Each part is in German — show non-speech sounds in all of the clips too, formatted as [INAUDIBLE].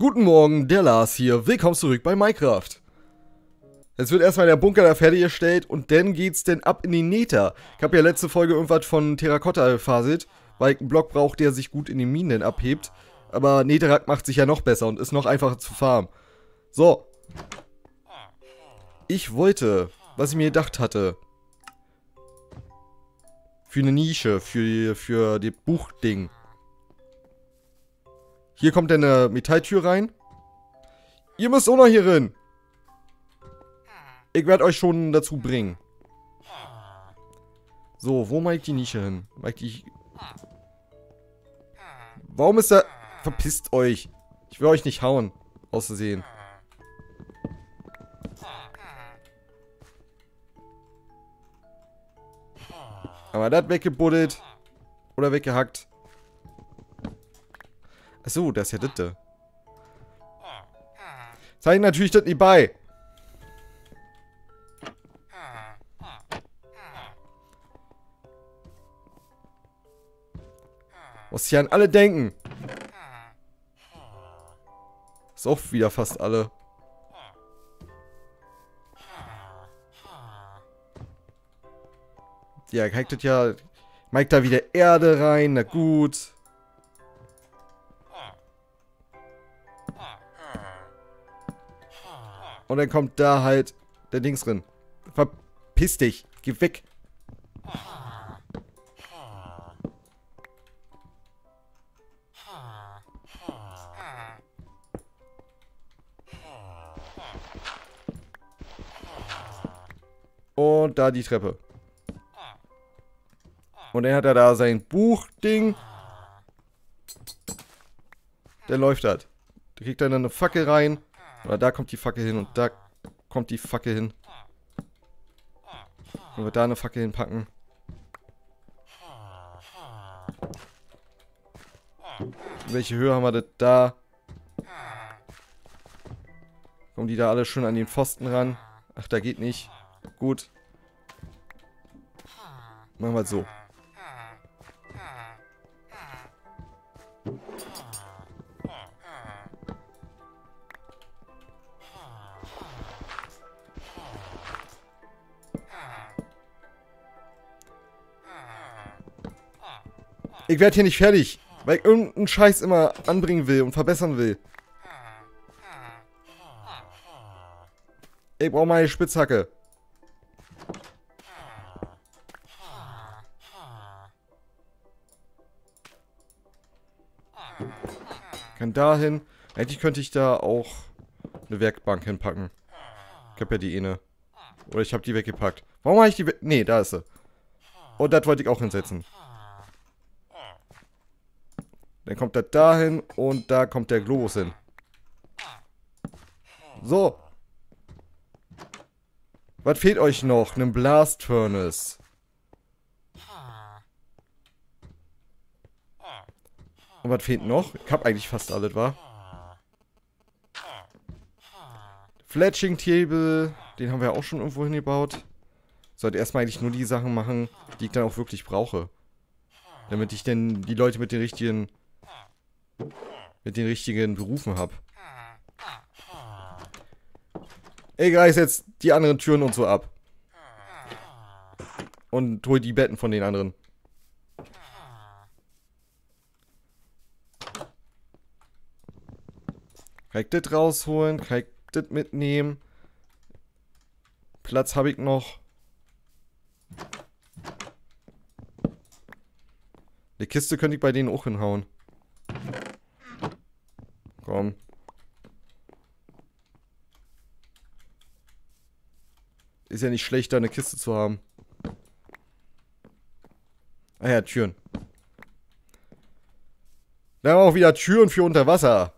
Guten Morgen, der Lars hier. Willkommen zurück bei Minecraft. Jetzt wird erstmal der Bunker da fertiggestellt und dann geht's denn ab in die Nether. Ich habe ja letzte Folge irgendwas von Terrakotta erfaselt, weil ich einen Block braucht, der sich gut in den Minen abhebt. Aber Netherrack macht sich ja noch besser und ist noch einfacher zu farmen. So. Ich wollte, was ich mir gedacht hatte, für eine Nische, für, für das Buchding. Hier kommt eine Metalltür rein. Ihr müsst auch noch hier rein. Ich werde euch schon dazu bringen. So, wo mag ich die Nische hin? Mag die... Warum ist da... Verpisst euch. Ich will euch nicht hauen. Auszusehen. Aber das weggebuddelt. Oder weggehackt. Achso, das ist ja das da. Zeig natürlich das nicht bei. Muss hier an alle denken. Ist auch wieder fast alle. Ja, das ja... Mike da wieder Erde rein, na gut. Und dann kommt da halt der Dings drin. Verpiss dich. Geh weg. Und da die Treppe. Und dann hat er da sein Buchding. Der läuft halt. Der kriegt dann eine Fackel rein. Oder da kommt die Fackel hin und da kommt die Fackel hin. Wenn wir da eine Fackel hinpacken. Welche Höhe haben wir das da? Kommen die da alle schön an den Pfosten ran? Ach, da geht nicht. Gut. Machen wir so. Ich werde hier nicht fertig, weil ich irgendeinen Scheiß immer anbringen will und verbessern will. Ich brauche meine Spitzhacke. Kann da hin. Eigentlich könnte ich da auch eine Werkbank hinpacken. Ich habe ja die eine. Oder ich habe die weggepackt. Warum habe ich die... Nee, da ist sie. Und das wollte ich auch hinsetzen. Dann kommt er dahin und da kommt der Globus hin. So. Was fehlt euch noch? Ein Blast Furnace. Und was fehlt noch? Ich hab eigentlich fast alles, wa? Fletching Table. Den haben wir auch schon irgendwo hingebaut. Sollte erstmal eigentlich nur die Sachen machen, die ich dann auch wirklich brauche. Damit ich denn die Leute mit den richtigen mit den richtigen Berufen habe. Ich reiß jetzt die anderen Türen und so ab. Und hol die Betten von den anderen. Kann ich das rausholen? Kann ich das mitnehmen? Platz habe ich noch. Die Kiste könnte ich bei denen auch hinhauen. Ist ja nicht schlecht, da eine Kiste zu haben. Ah ja, Türen. Da haben wir auch wieder Türen für unter Wasser.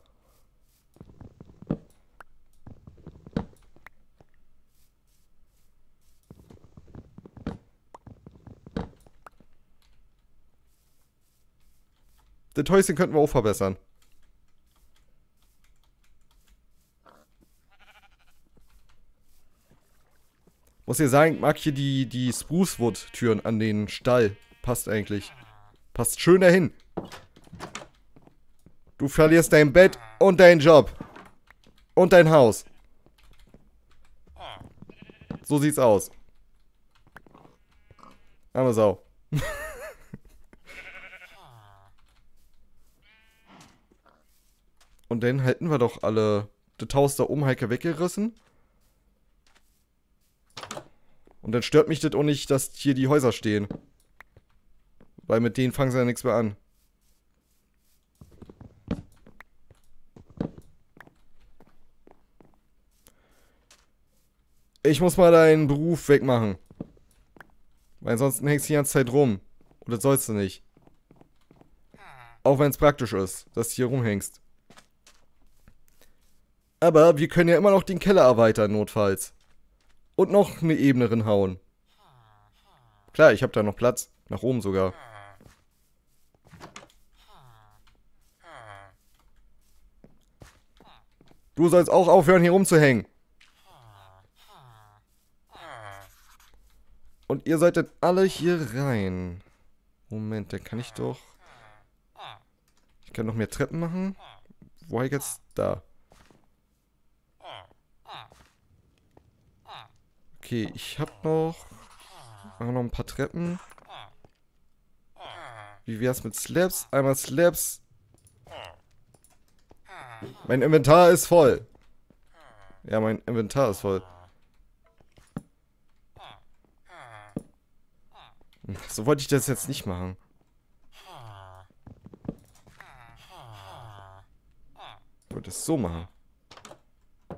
Das Häuschen könnten wir auch verbessern. Muss ja sagen, mag hier die, die Sprucewood-Türen an den Stall. Passt eigentlich. Passt schön dahin. Du verlierst dein Bett und deinen Job. Und dein Haus. So sieht's aus. Arme Sau. [LAUGHS] und dann hätten wir doch alle das Haus da oben Heike weggerissen. Und dann stört mich das auch nicht, dass hier die Häuser stehen. Weil mit denen fangen sie ja nichts mehr an. Ich muss mal deinen Beruf wegmachen. Weil ansonsten hängst du die ganze Zeit rum. Und das sollst du nicht. Auch wenn es praktisch ist, dass du hier rumhängst. Aber wir können ja immer noch den Keller erweitern, notfalls. Und noch eine Ebene rinhauen. Klar, ich habe da noch Platz. Nach oben sogar. Du sollst auch aufhören, hier rumzuhängen. Und ihr solltet alle hier rein. Moment, dann kann ich doch... Ich kann noch mehr Treppen machen. Wo ich jetzt... Da. Okay, ich hab noch... Machen noch ein paar Treppen. Wie wär's mit Slabs? Einmal Slabs. Mein Inventar ist voll. Ja, mein Inventar ist voll. So wollte ich das jetzt nicht machen. Ich wollte es so machen. Da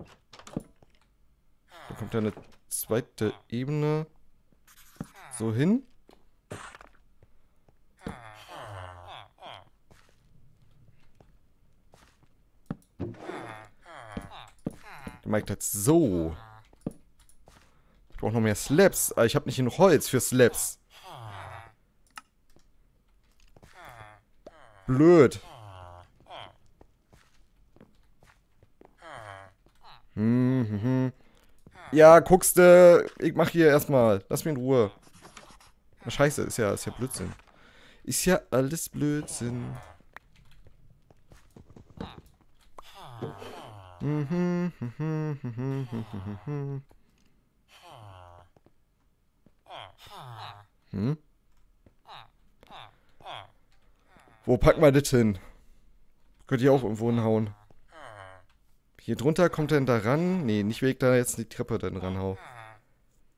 kommt eine zweite Ebene so hin. Der Mike hat so. Ich brauche noch mehr Slabs. Aber ich habe nicht genug Holz für Slabs. Blöd. Hm, hm, hm. Ja, guckste. Ich mach hier erstmal. Lass mich in Ruhe. Na, scheiße, ist ja, ist ja Blödsinn. Ist ja alles Blödsinn. Mhm, Hm? Wo packen wir das hin? Könnt ihr auch irgendwo hinhauen. Hier drunter kommt er denn da ran? Nee, nicht weg da jetzt die Treppe dann ranhau.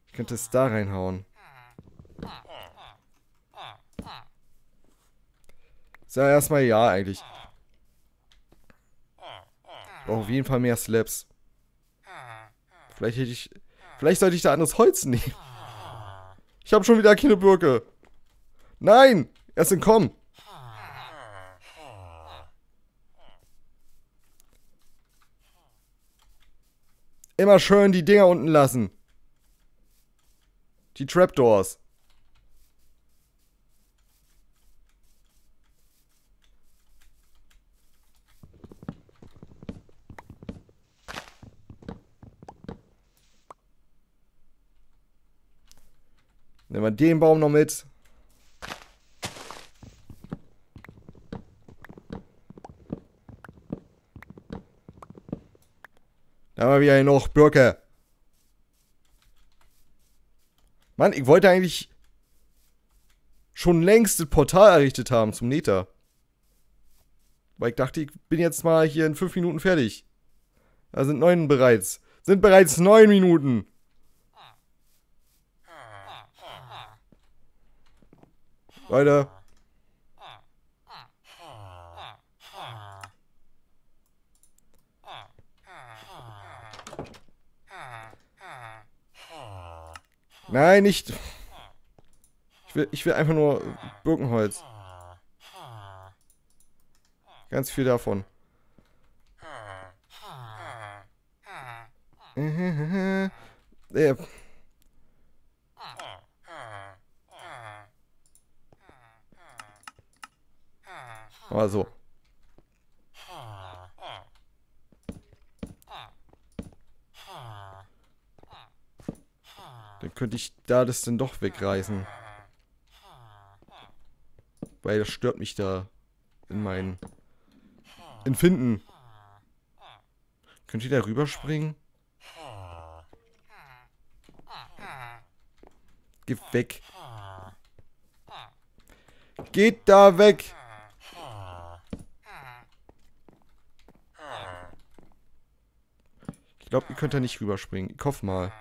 Ich könnte es da reinhauen. Ist ja erstmal ja eigentlich. Ich brauche auf jeden Fall mehr Slaps. Vielleicht hätte ich... Vielleicht sollte ich da anderes Holz nehmen. Ich habe schon wieder keine Birke. Nein! Erst entkommen. Immer schön die Dinger unten lassen. Die Trapdoors. Nehmen wir den Baum noch mit. Wir wieder noch Birke. Mann, ich wollte eigentlich schon längst das Portal errichtet haben zum Nether. Weil ich dachte, ich bin jetzt mal hier in fünf Minuten fertig. Da sind neun bereits. Sind bereits neun Minuten. Leute. Nein, nicht. Ich will, ich will einfach nur Birkenholz. Ganz viel davon. [LAUGHS] äh. Aber so. Könnte ich da das denn doch wegreißen. Weil das stört mich da in meinen Empfinden. Könnt ihr da rüberspringen? Geh weg. Geht da weg. Ich glaube, ihr könnt da nicht rüberspringen. Ich hoffe mal.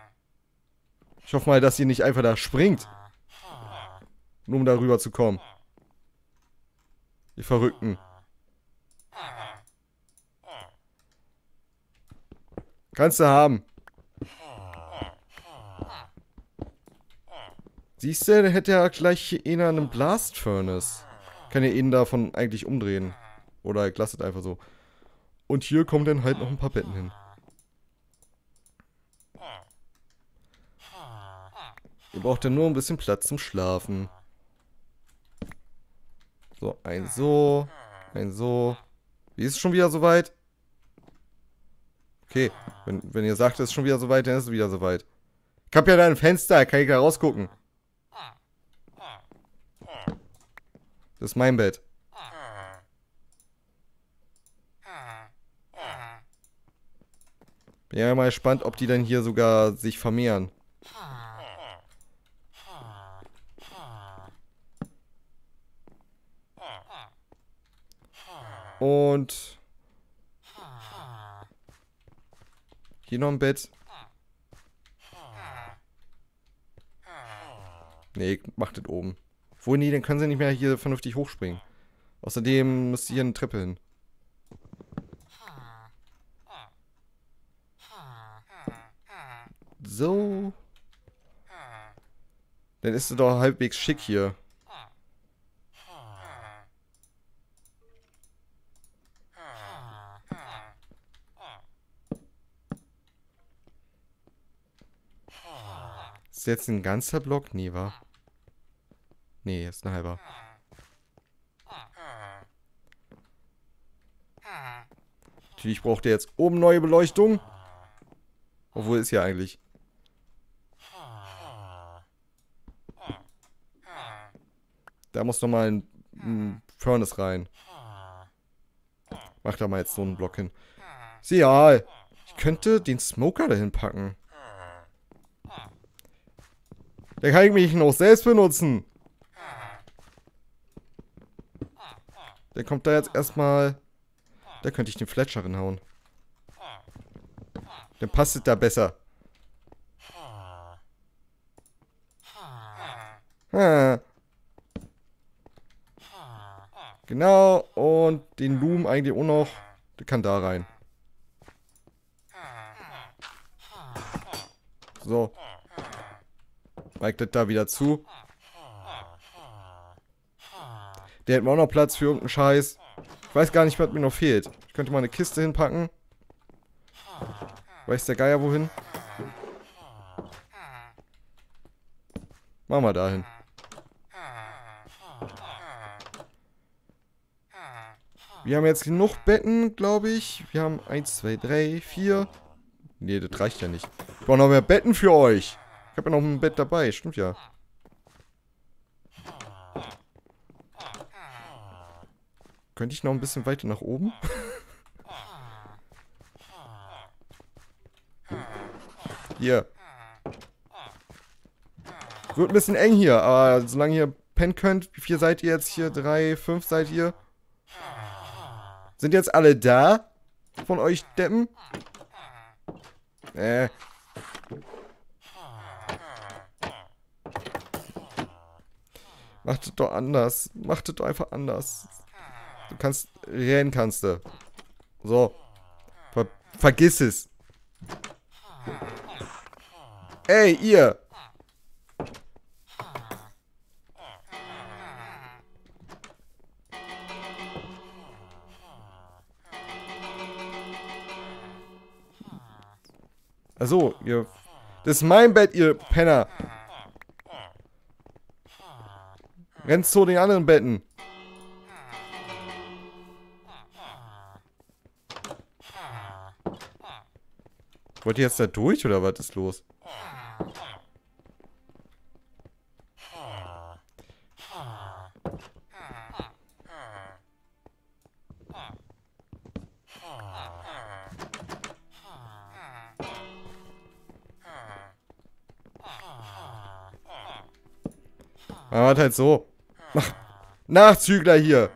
Ich hoffe mal, dass ihr nicht einfach da springt. Nur um da rüber zu kommen. Ihr Verrückten. Kannst du haben. Siehst du, der hätte ja gleich einer einen Blast Furnace. Kann ja ihn davon eigentlich umdrehen. Oder ich lasse es einfach so. Und hier kommen dann halt noch ein paar Betten hin. Ihr braucht ja nur ein bisschen Platz zum Schlafen. So, ein so, ein so. Wie ist es schon wieder soweit? Okay, wenn, wenn ihr sagt, es ist schon wieder soweit, dann ist es wieder soweit. Ich hab ja da ein Fenster, kann ich da rausgucken. Das ist mein Bett. Bin ja mal gespannt, ob die dann hier sogar sich vermehren. Und hier noch ein Bett. Nee, macht das oben. Wo nee, dann können sie nicht mehr hier vernünftig hochspringen. Außerdem müsste hier eine Treppe hin. So. Dann ist es doch halbwegs schick hier. Ist jetzt ein ganzer Block? Nee, wa? Nee, ist ein halber. Natürlich braucht er jetzt oben neue Beleuchtung. Obwohl ist ja eigentlich. Da muss noch mal ein, ein Furnace rein. Mach da mal jetzt so einen Block hin. Ist egal. Ich könnte den Smoker dahin packen. Der kann ich mich noch selbst benutzen. Der kommt da jetzt erstmal... Da könnte ich den Fletcher hauen. Dann passt es da besser. Ha. Genau, und den Loom eigentlich auch noch. Der kann da rein. So. Mike da wieder zu. Der hätten wir auch noch Platz für irgendeinen Scheiß. Ich weiß gar nicht, was mir noch fehlt. Ich könnte mal eine Kiste hinpacken. Weiß der Geier wohin? Machen wir dahin. Wir haben jetzt genug Betten, glaube ich. Wir haben 1, 2, 3, 4. Nee, das reicht ja nicht. Ich brauche noch mehr Betten für euch. Ich habe ja noch ein Bett dabei, stimmt ja. Könnte ich noch ein bisschen weiter nach oben? [LAUGHS] hier. Wird ein bisschen eng hier, aber solange ihr pennen könnt, wie viel seid ihr jetzt hier? Drei, fünf seid ihr? Sind jetzt alle da? Von euch Deppen? Äh. Macht es doch anders. Macht es doch einfach anders. Du kannst rennen, kannst du. So. Ver vergiss es. Ey, ihr. Also, ihr... Das ist mein Bett, ihr Penner. Rennt zu den anderen Betten. Wollt ihr jetzt da durch oder was ist los? Aber halt so. Ach, Nachzügler hier.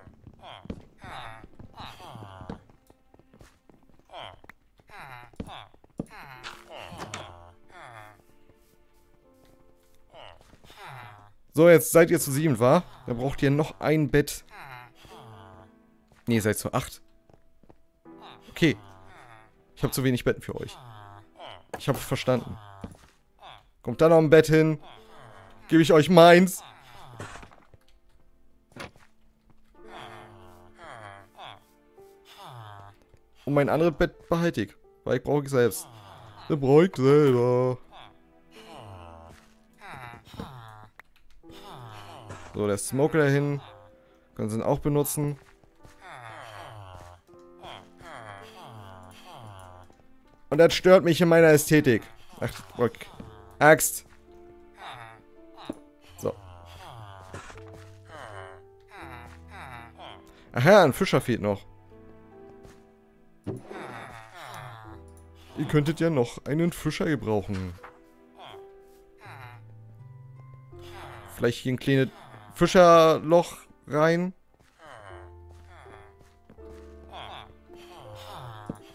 So, jetzt seid ihr zu sieben, wa? Da braucht ihr noch ein Bett. Ihr seid zu acht. Okay. Ich habe zu wenig Betten für euch. Ich habe verstanden. Kommt da noch ein Bett hin. Gebe ich euch meins. Und mein anderes Bett behalte ich. Weil ich brauche ich selbst. Das brauche ich selber. So, der Smoker dahin. Können sie ihn auch benutzen. Und das stört mich in meiner Ästhetik. Ach, Rock. Axt. So. Ach ja, ein Fischer fehlt noch. Ihr könntet ja noch einen Fischer gebrauchen. Vielleicht hier ein kleines Fischerloch rein.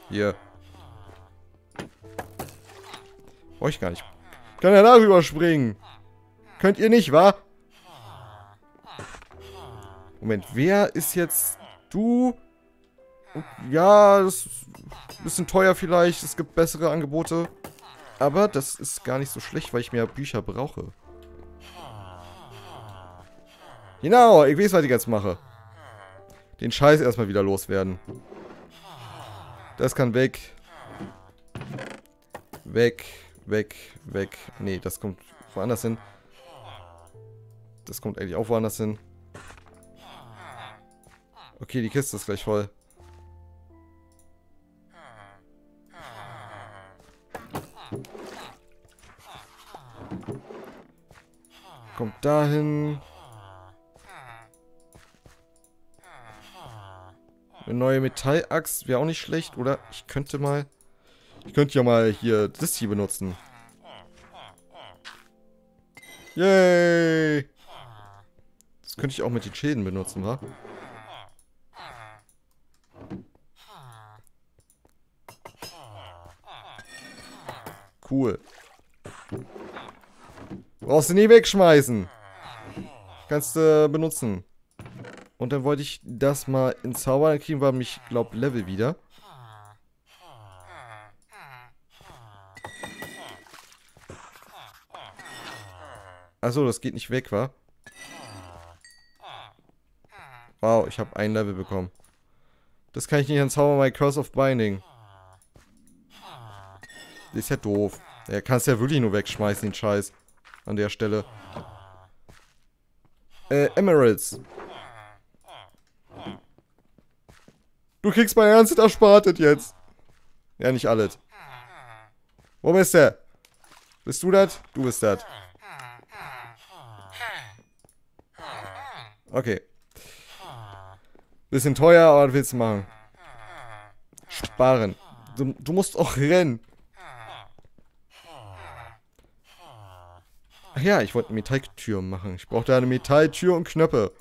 Hier. Brauche ich gar nicht. Kann er darüber springen? Könnt ihr nicht, wa? Moment, wer ist jetzt du? Ja, das ist ein bisschen teuer vielleicht. Es gibt bessere Angebote. Aber das ist gar nicht so schlecht, weil ich mehr Bücher brauche. Genau, ich weiß, was ich jetzt mache. Den Scheiß erstmal wieder loswerden. Das kann weg. Weg, weg, weg. Nee, das kommt woanders hin. Das kommt eigentlich auch woanders hin. Okay, die Kiste ist gleich voll. Kommt dahin. Eine neue Metallaxt wäre auch nicht schlecht, oder? Ich könnte mal... Ich könnte ja mal hier das hier benutzen. Yay! Das könnte ich auch mit den Schäden benutzen, wa? Cool. Brauchst du nie wegschmeißen. Kannst du äh, benutzen. Und dann wollte ich das mal in Zauber, dann kriegen wir mich, glaub, Level wieder. Achso, das geht nicht weg, wa? Wow, ich habe ein Level bekommen. Das kann ich nicht an Zauber My Curse of Binding. Das ist ja doof. Er kann es ja wirklich nur wegschmeißen, den Scheiß. An der Stelle. Äh, Emeralds. Du kriegst mein ganzes Erspartet jetzt. Ja, nicht alles. Wo bist du? Bist du das? Du bist das. Okay. Bisschen teuer, aber was willst du machen? Sparen. Du, du musst auch rennen. Ach ja, ich wollte eine Metalltür machen. Ich brauchte eine Metalltür und Knöpfe.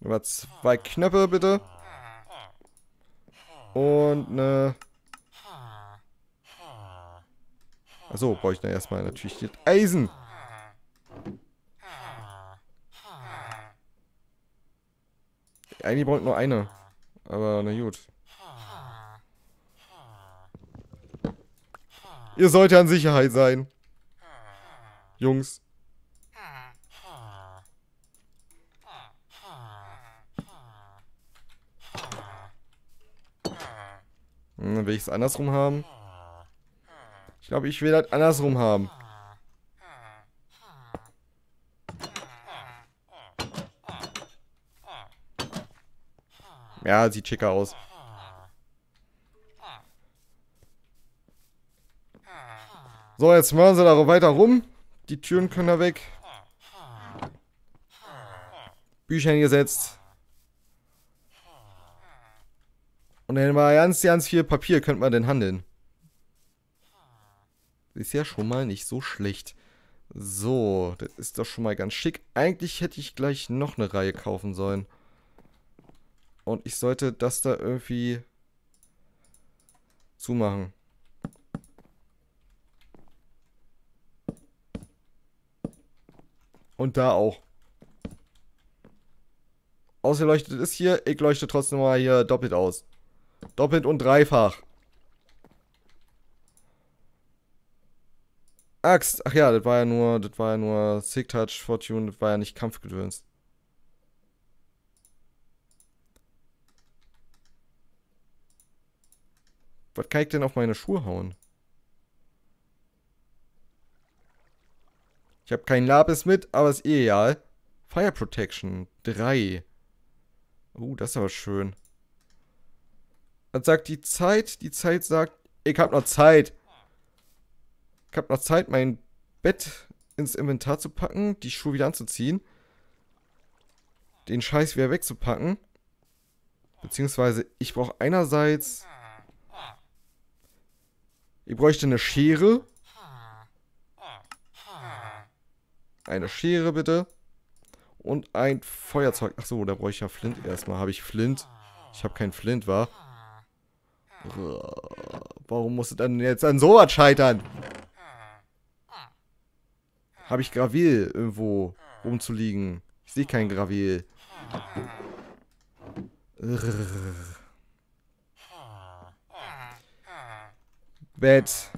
Nummer zwei Knöpfe, bitte. Und eine... Achso, brauche ich dann erstmal natürlich das Eisen. Eigentlich braucht nur eine. Aber na gut. Ihr sollt ja in Sicherheit sein. Jungs. Hm, will ich es andersrum haben? Ich glaube, ich will das andersrum haben. Ja, sieht schicker aus. So, jetzt machen sie da weiter rum. Die Türen können da weg. Bücher hingesetzt. Und dann war ganz, ganz viel Papier, könnte man denn handeln. Ist ja schon mal nicht so schlecht. So, das ist doch schon mal ganz schick. Eigentlich hätte ich gleich noch eine Reihe kaufen sollen. Und ich sollte das da irgendwie zumachen. Und da auch. Ausgeleuchtet ist hier, ich leuchte trotzdem mal hier doppelt aus. Doppelt und dreifach. Axt. Ach ja, das war ja nur, das war ja nur Sick Touch, Fortune, das war ja nicht Kampfgedöns. Was kann ich denn auf meine Schuhe hauen? Ich habe keinen Lapis mit, aber ist eh egal. Fire Protection 3. Uh, das ist aber schön. Was sagt die Zeit? Die Zeit sagt, ich habe noch Zeit. Ich habe noch Zeit, mein Bett ins Inventar zu packen, die Schuhe wieder anzuziehen, den Scheiß wieder wegzupacken. Beziehungsweise, ich brauche einerseits... Ich bräuchte eine Schere. Eine Schere, bitte. Und ein Feuerzeug. Achso, da brauche ich ja Flint erstmal. Habe ich Flint? Ich habe keinen Flint, wa? Warum muss es dann jetzt an sowas scheitern? Habe ich Gravil irgendwo rumzuliegen? Ich sehe kein Gravil. Bett.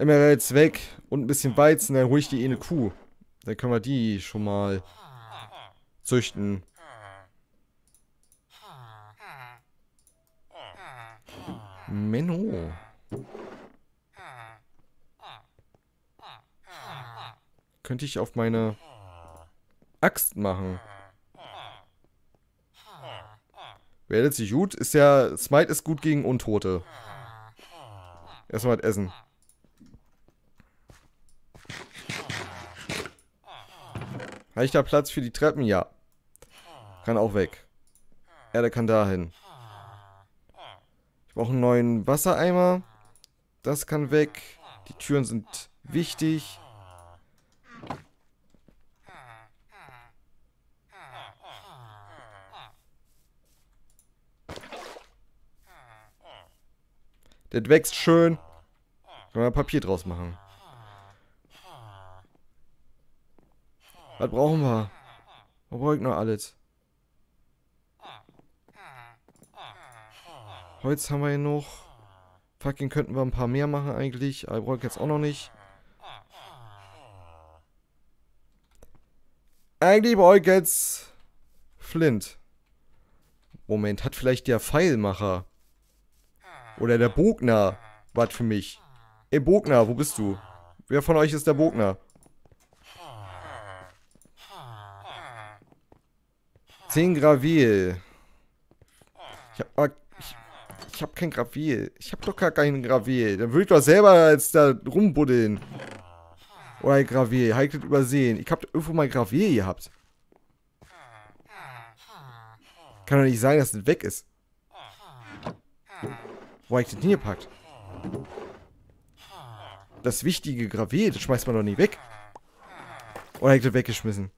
Emeralds weg und ein bisschen Weizen, dann hole ich die eine Kuh. Dann können wir die schon mal züchten. Menno. Könnte ich auf meine Axt machen. Werdet sich gut. Ist ja, Smite ist gut gegen Untote. Erstmal was essen. Habe ich da Platz für die Treppen? Ja. Kann auch weg. Ja, der kann dahin. Ich brauche einen neuen Wassereimer. Das kann weg. Die Türen sind wichtig. Das wächst schön. Können wir Papier draus machen. Was brauchen wir? Was brauche ich noch alles? Holz haben wir hier noch. Fucking könnten wir ein paar mehr machen eigentlich. Aber brauche ich jetzt auch noch nicht. Eigentlich brauche ich jetzt Flint. Moment, hat vielleicht der Pfeilmacher oder der Bogner was für mich? Ey, Bogner, wo bist du? Wer von euch ist der Bogner? 10 Gravil. Ich hab, ich, ich hab kein Gravil. Ich hab doch gar keinen Gravil. Dann würde ich doch selber jetzt da rumbuddeln. Oder ein Gravil. Habe ich das übersehen. Ich hab irgendwo mal Gravil gehabt. Kann doch nicht sein, dass das weg ist. Wo habe ich das hingepackt? Das wichtige Gravier, das schmeißt man doch nie weg. Oder habe ich das weggeschmissen?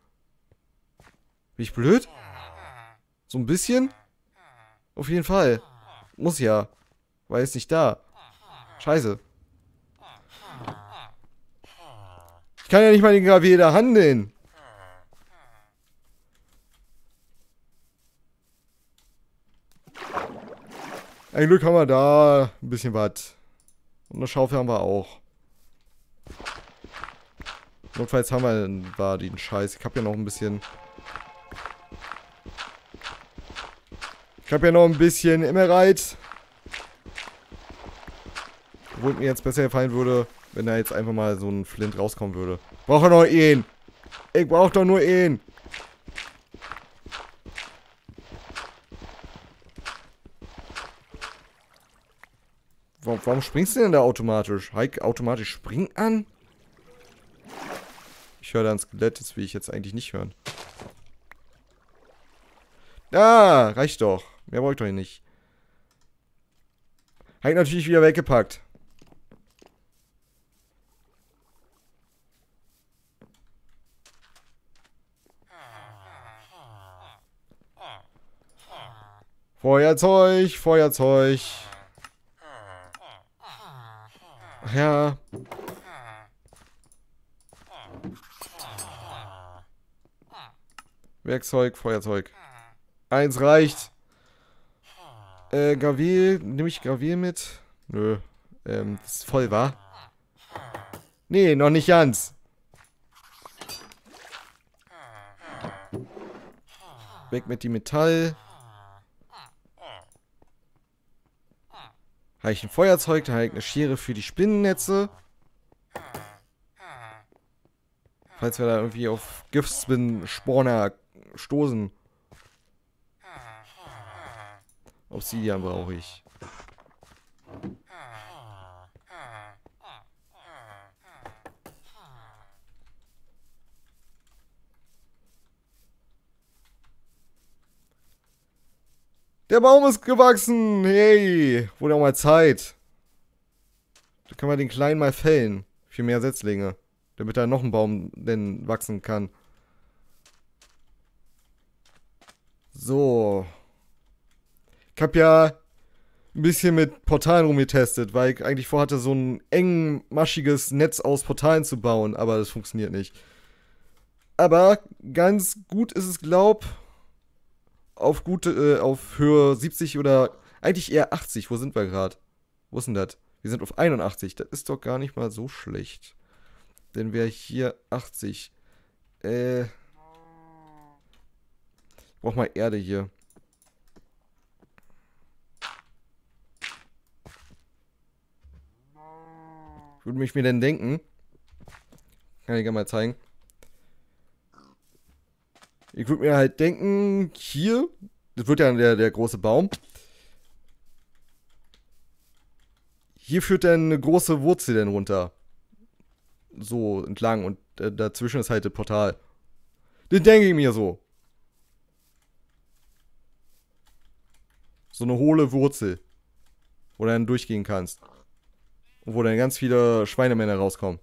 Bin ich blöd? So ein bisschen? Auf jeden Fall. Muss ja. Weil ist nicht da. Scheiße. Ich kann ja nicht mal den Gravier da handeln. Ein Glück haben wir da ein bisschen was. Und eine Schaufel haben wir auch. Notfalls haben wir den Scheiß. Ich habe ja noch ein bisschen Ich habe ja noch ein bisschen Emerald. Obwohl mir jetzt besser gefallen würde, wenn da jetzt einfach mal so ein Flint rauskommen würde. Brauche noch ihn. Ich brauche doch nur ihn. Warum, warum springst du denn da automatisch? Heik, automatisch springen an? Ich höre da ein Skelett, das will ich jetzt eigentlich nicht hören. Ah, reicht doch. Mehr brauche ich doch nicht. Heik natürlich wieder weggepackt. Feuerzeug, Feuerzeug. Ja. Werkzeug, Feuerzeug. Eins reicht. Äh, Gravier, nehme ich Gravier mit? Nö. Ähm, das ist voll, wa? Nee, noch nicht ganz. Weg mit dem Metall. Habe ich ein Feuerzeug, da habe ich eine Schere für die Spinnennetze. Falls wir da irgendwie auf Giftspin-Spawner stoßen. Obsidian brauche ich. Der Baum ist gewachsen. Hey, wurde auch mal Zeit. Da können wir den kleinen mal fällen. Für mehr Setzlinge. Damit da noch ein Baum denn wachsen kann. So. Ich habe ja ein bisschen mit Portalen rumgetestet, weil ich eigentlich vorhatte, so ein engmaschiges Netz aus Portalen zu bauen, aber das funktioniert nicht. Aber ganz gut ist es, glaub, auf gute, äh, auf Höhe 70 oder eigentlich eher 80. Wo sind wir gerade? Wo ist denn das? Wir sind auf 81. Das ist doch gar nicht mal so schlecht. Denn wäre hier 80. Äh. Ich brauch mal Erde hier. Würde mich mir denn denken? Kann ich gerne mal zeigen. Ich würde mir halt denken, hier, das wird ja der, der große Baum. Hier führt dann eine große Wurzel dann runter. So entlang und dazwischen ist halt das Portal. Das denke ich mir so. So eine hohle Wurzel. Wo du dann durchgehen kannst. Wo dann ganz viele Schweinemänner rauskommen.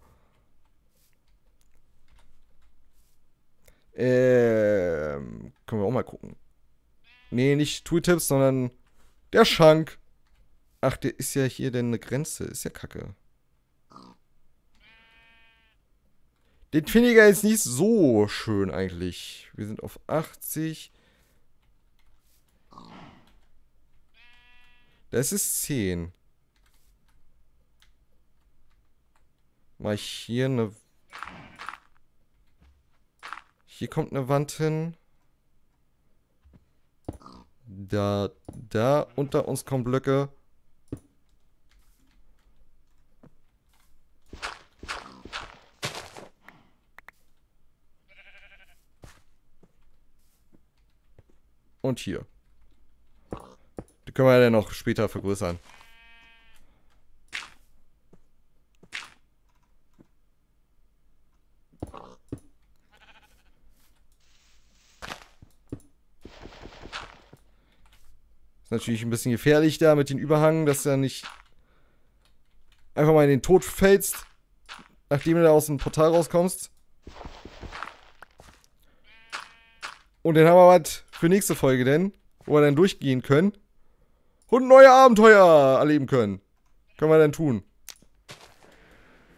Ähm, können wir auch mal gucken. Nee, nicht Tooltips, sondern der Schank. Ach, der ist ja hier denn eine Grenze. Ist ja kacke. Den finde ich ja jetzt nicht so schön eigentlich. Wir sind auf 80. Das ist 10. Mal hier eine hier kommt eine Wand hin. Da, da, unter uns kommen Blöcke. Und hier. Die können wir ja dann noch später vergrößern. Ist natürlich ein bisschen gefährlich da mit den Überhang, dass du dann nicht einfach mal in den Tod fällst, nachdem du da aus dem Portal rauskommst. Und dann haben wir was für nächste Folge denn, wo wir dann durchgehen können und neue Abenteuer erleben können. Können wir dann tun.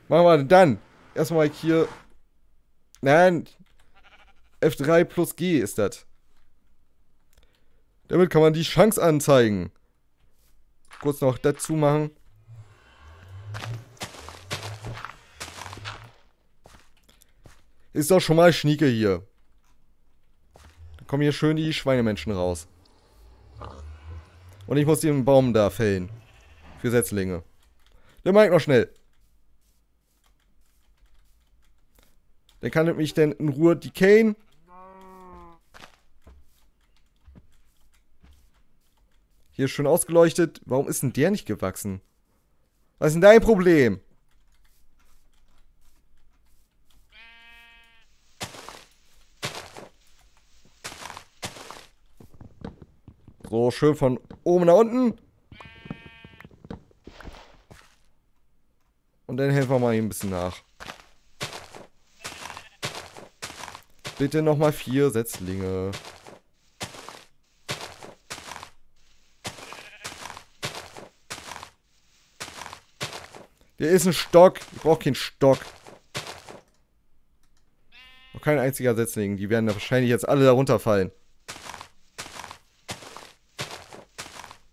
Machen wir dann. Erstmal hier. Nein. F3 plus G ist das. Damit kann man die Chance anzeigen. Kurz noch dazu machen. Ist doch schon mal Schnieke hier. Da kommen hier schön die Schweinemenschen raus. Und ich muss den Baum da fällen. Für Setzlinge. Der mag noch schnell. Der kann nämlich dann in Ruhe decayen. Hier ist schön ausgeleuchtet. Warum ist denn der nicht gewachsen? Was ist denn dein Problem? So, schön von oben nach unten. Und dann helfen wir mal ein bisschen nach. Bitte nochmal vier Setzlinge. Der ist ein Stock. Ich brauche keinen Stock. Noch kein einziger Setzling. Die werden wahrscheinlich jetzt alle da runterfallen.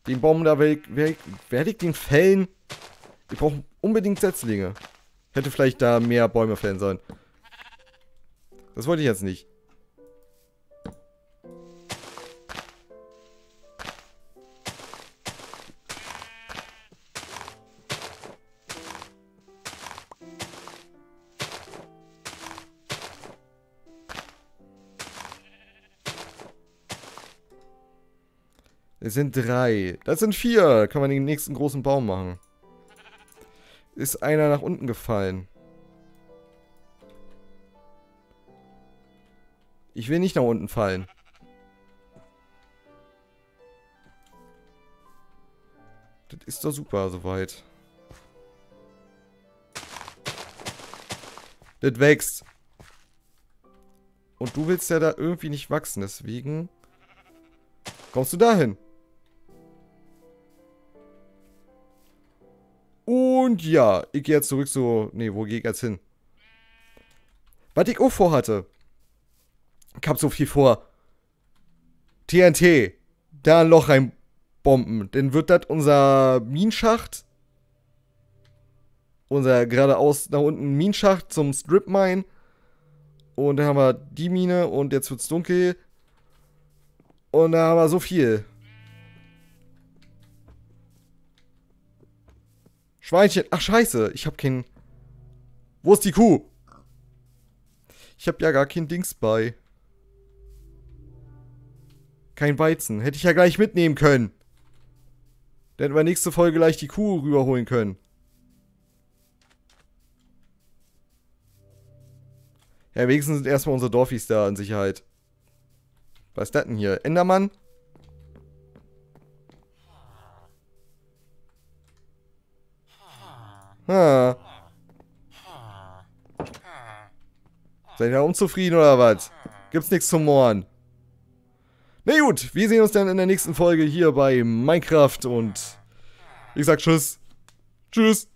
Den Baum da weg, weg, werde ich den fällen? Wir brauchen unbedingt Setzlinge. Hätte vielleicht da mehr Bäume fällen sollen. Das wollte ich jetzt nicht. Es sind drei. Das sind vier. Kann man den nächsten großen Baum machen. Ist einer nach unten gefallen. Ich will nicht nach unten fallen. Das ist doch super soweit. Das wächst. Und du willst ja da irgendwie nicht wachsen, deswegen kommst du dahin. Und ja, ich gehe jetzt zurück so... Nee, wo gehe ich jetzt hin? Was ich auch vorhatte. Ich hab so viel vor. TNT. Da ein Loch reinbomben. Dann wird das unser Minenschacht. Unser geradeaus nach unten Minenschacht zum Strip Mine. Und dann haben wir die Mine und jetzt wird's dunkel. Und da haben wir so viel. Schweinchen. Ach, scheiße. Ich hab keinen... Wo ist die Kuh? Ich hab ja gar kein Dings bei. Kein Weizen. Hätte ich ja gleich mitnehmen können. Dann hätten wir nächste Folge gleich die Kuh rüberholen können. Ja, wenigstens sind erstmal unsere Dorfis da in Sicherheit. Was ist das denn hier? Endermann? Ha. Seid ihr unzufrieden oder was? Gibt's nichts zu mohren. Na gut, wir sehen uns dann in der nächsten Folge hier bei Minecraft und ich sag Tschüss. Tschüss.